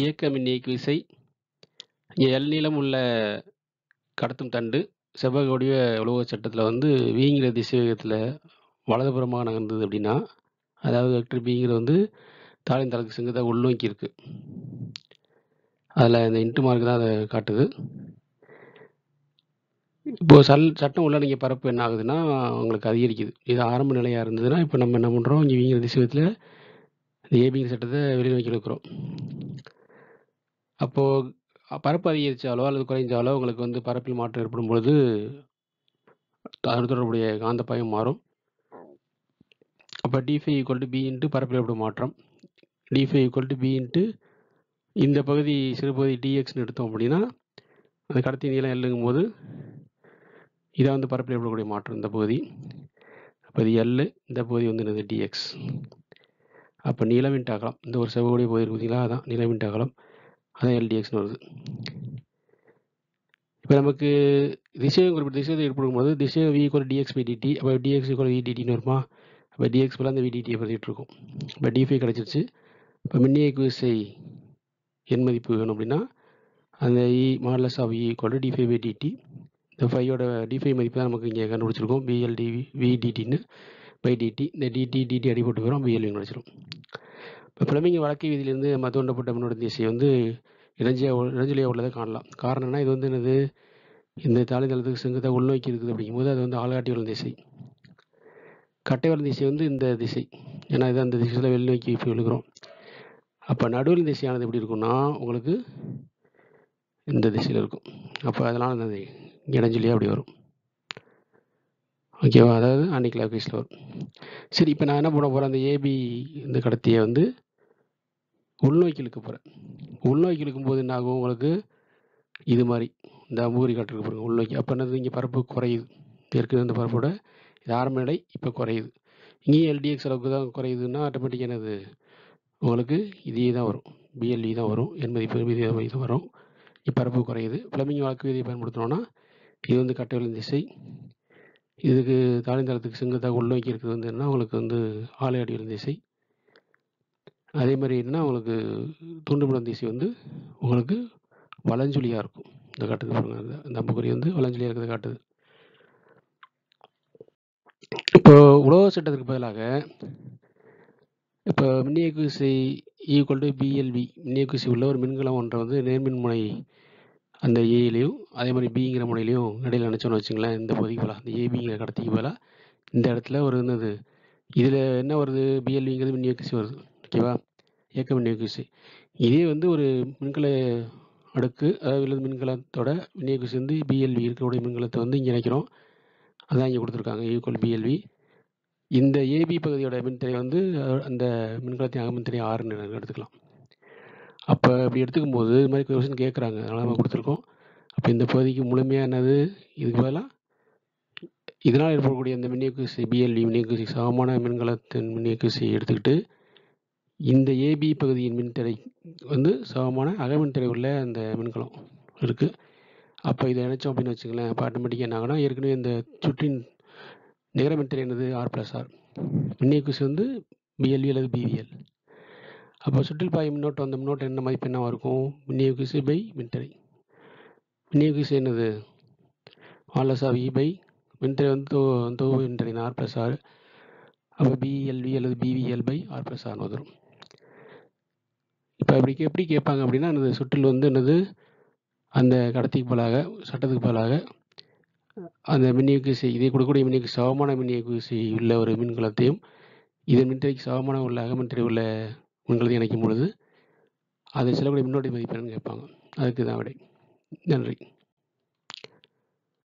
இயக்க மின்னியக்கு விசை இங்கே எல் நீளம் உள்ள கடத்தும் தண்டு செவ்வக வடிவ உலோக சட்டத்தில் வந்து விங்கிற திசைவேகத்தில் வலதுபுறமாக நகர்ந்தது அப்படின்னா அதாவது வெக்டர் பிங்கிறது வந்து தாளின் தளத்துக்கு செங்குத்தாக உள்நோக்கி இருக்கு. அதில் இந்த இன்ட்டு மார்க் தான் அதை காட்டுது. இப்போது சல் சட்டம் உள்ள நீங்கள் பரப்பு என்ன ஆகுதுன்னா உங்களுக்கு அதிகரிக்குது. இது ஆரம்ப நிலையாக இருந்ததுன்னா இப்போ நம்ம என்ன பண்ணுறோம் இங்கே விங்கிற திசைவத்தில் இந்த ஏபிங்கிற சட்டத்தை வெளியே இருக்கிறோம் அப்போது பரப்பு அதிகரித்தாலோ அல்லது குறைஞ்சாலோ உங்களுக்கு வந்து பரப்பில் மாற்றம் ஏற்படும் பொழுது அதனுடன் தொடர்புடைய காந்தப்பாயம் மாறும். அப்போ d phi equal to B into பரப்பில் ஏற்படும் மாற்றம். D phi equal to B into இந்த பகுதி சிறு பகுதி டிஎக்ஸ்னு எடுத்தோம் அப்படின்னா அந்த கடத்தி நீளம் எல்லுங்கும் போது இதை வந்து பரப்பில் ஏற்படக்கூடிய மாற்றம் இந்த பகுதி. அப்போ இது எல்லு இந்த பகுதி வந்து என்னது டிஎக்ஸ் அப்போ நீளமின்ட்டு அகலம் இந்த ஒரு செவ்வகோடைய பகுதி இருக்குதுங்களா அதான் நீளமின்ட்டு அகலம். அதான் எல்டிஎக்ஸ்னு வருது. இப்போ நமக்கு திசையை குறிப்பிட்ட திசையை ஏற்படும் போது திசையை V equal d x by d t அப்போ டிஎக்ஸ் ஈக்குவல் விடிடின்னு வருமா? அப்போ டிஎக்ஸ் பதிலாக அந்த விடிடியை பற்றிட்டு இருக்கும். இப்போ டிஃபை கிடச்சிருச்சு. இப்போ மின்னியக்கு விசை என் மதிப்பு வேணும் அப்படின்னா அந்த E modulus of E equal d phi by d t இந்த ஃபையோட டிஃபை மதிப்பு தான் நமக்கு இங்கே கண்டுபிடிச்சிருக்கோம். பிஎல்டி விடிடின்னு பை டிடி இந்த டிடி டிடி அடிபட்டு போகிறோம் பிஎல்வி கிடச்சிரும். ஃபிளமிங் வழக்கு விதியிலேருந்து நம்ம தோண்டப்பட்ட மின்னோட்ட திசை வந்து இடைஞ்சியாக இடைஞ்சலியாக உள்ளதை காணலாம். காரணம்னா இது வந்து என்னது? இந்த தாளிதளத்துக்கு செங்குத்தாக உள்நோக்கி இருக்குது அப்படிங்கும்போது அது வந்து ஆள்காட்டி வளர்ந்த திசை. கட்டை வளர்ந்த திசை வந்து இந்த திசை. ஏன்னா இது அந்த திசையில் வெளிநோக்கி இப்போ விழுகிறோம். அப்போ நடுவில் திசையானது எப்படி இருக்கும்னா உங்களுக்கு இந்த திசையில் இருக்கும். அப்போ அதனால் அந்த இடைஞ்சலியாக அப்படி வரும். ஓகேவா? அதாவது அன்னைக்கு கிளாக் வரும். சரி இப்போ நான் என்ன பண்ண போகிறேன் அந்த ஏபி இந்த கடத்தியை வந்து உள்நோக்கி இழுக்க போகிறேன் உள்நோக்கி இழுக்கும்போது என்ன ஆகும் உங்களுக்கு? இது மாதிரி. இந்த மூரி காட்டுக்கு பாருங்கள் உள்நோக்கி. அப்போ என்னது? இங்கே பரப்பு குறையுது. ஏற்கனவே இந்த பரப்போட இது ஆரம்ப நிலை இப்போ குறையுது. இங்கேயும் எல்டிஎக்ஸ் அளவுக்கு தான் குறையுதுன்னா ஆட்டோமேட்டிக்காக என்னது? உங்களுக்கு இதே தான் வரும். பிஎல்இ தான் வரும். என் மதிப்பு இது வரும். இப்பரப்பு குறையுது. ஃப்ளமிங் வாக்கு விதியை பயன்படுத்தினோன்னா இது வந்து கட்டவியலின் திசை. இதுக்கு தாழ்ந்தளத்துக்கு செங்குத்தாக உள்நோக்கி இருக்கிறது வந்து என்ன உங்களுக்கு வந்து ஆலை அடிவலின் திசை. அதே மாதிரி என்ன உங்களுக்கு தூண்டுபடம் திசை வந்து உங்களுக்கு வளஞ்சொலியாக இருக்கும். இந்த காட்டுது பாருங்கள் அந்த அந்த அம்புக்குறி வந்து வலஞ்சுழியாக இருக்கிறது காட்டுது இப்போ உலக சட்டத்துக்கு பதிலாக இப்போ மின்னியக்கு விசை e equal to B L V மின்னியக்கு விசை உள்ள ஒரு மின்கலம் ஒன்றை வந்து நேர்மின் முனை அந்த ஏலையும் அதே மாதிரி பிங்கிற முனையிலையும் இடையில் நினச்சோன்னு வச்சுங்களேன் இந்த பகுதிக்கு போகலாம் இந்த ஏபிங்கிற கடத்திக்கு போகலாம் இந்த இடத்துல ஒரு என்னது இதில் என்ன வருது? பிஎல்விங்கிறது மின்னியக்கு வருது. ஓகேவா? இயக்க விநியோகிசை இதே வந்து ஒரு மின்கல அடுக்கு அதாவது மின்கலத்தோட விநியோகிசை வந்து பிஎல்வி இருக்கக்கூடிய மின்கலத்தை வந்து இங்கே இணைக்கிறோம். அதான் இங்கே கொடுத்துருக்காங்க. ஈக்குவல் பிஎல்வி இந்த ஏபி பகுதியோட மின்திரை வந்து அந்த மின்கலத்தின் அகமின்திரை ஆறுன்னு எடுத்துக்கலாம். அப்போ இப்படி எடுத்துக்கும் போது இது மாதிரி கொஷின் கேட்குறாங்க அதனால் நம்ம கொடுத்துருக்கோம். அப்போ இந்த பகுதிக்கு முழுமையாக என்னது? இதுக்கு பதிலாக இதனால் ஏற்படக்கூடிய அந்த மின்னியக்குசி பிஎல்வி மின்னியக்குசி சமமான மின்கலத்தின் மின்னியக்கு எடுத்துக்கிட்டு இந்த ஏபி பகுதியின் மின்திரை வந்து சமமான அகமின்திரை உள்ள அந்த மின்கலம் இருக்குது அப்போ இதை இணைச்சோம் அப்படின்னு வச்சுங்களேன் அப்போ ஆட்டோமேட்டிக்காக என்ன ஆகுனா ஏற்கனவே இந்த சுற்றின் நிகர மின்திரை என்னது? ஆர் ப்ளஸ் ஆர் மின்னியக்குசி வந்து பிஎல்வி அல்லது பிவிஎல் அப்போ சுற்றில் பாய் மின்னோட்டம் அந்த மின்னோட்டம் என்ன மதிப்பு என்னவாக இருக்கும்? மின்னியக்குசி பை மின்திரை மின்னியக்குசி என்னது? ஆர்லஸ் ஆஃப் இ பை மின்திரை வந்து தொ தோ மின்திரை ஆர் ப்ளஸ் ஆர் அப்போ பிஎல்வி அல்லது பிவிஎல் பை ஆர் ப்ளஸ் ஆர்னு வந்துடும் இப்போ அப்படி எப்படி கேட்பாங்க அப்படின்னா அந்த சுற்றில் வந்து என்னது அந்த கடத்திக்கு பதிலாக சட்டத்துக்கு பதிலாக அந்த மின்னியக்கு இதை கொடுக்கக்கூடிய மின்னியக்கு சமமான மின்னியக்கு உள்ள ஒரு மின்கலத்தையும் இதன் மின்திரைக்கு சமமான உள்ள அகமின்திரை உள்ள மின்கலத்தையும் இணைக்கும் பொழுது அதை செல்லக்கூடிய மின்னோட்ட மதிப்பு என்னன்னு கேட்பாங்க. அதுக்கு தான் விடை. நன்றி.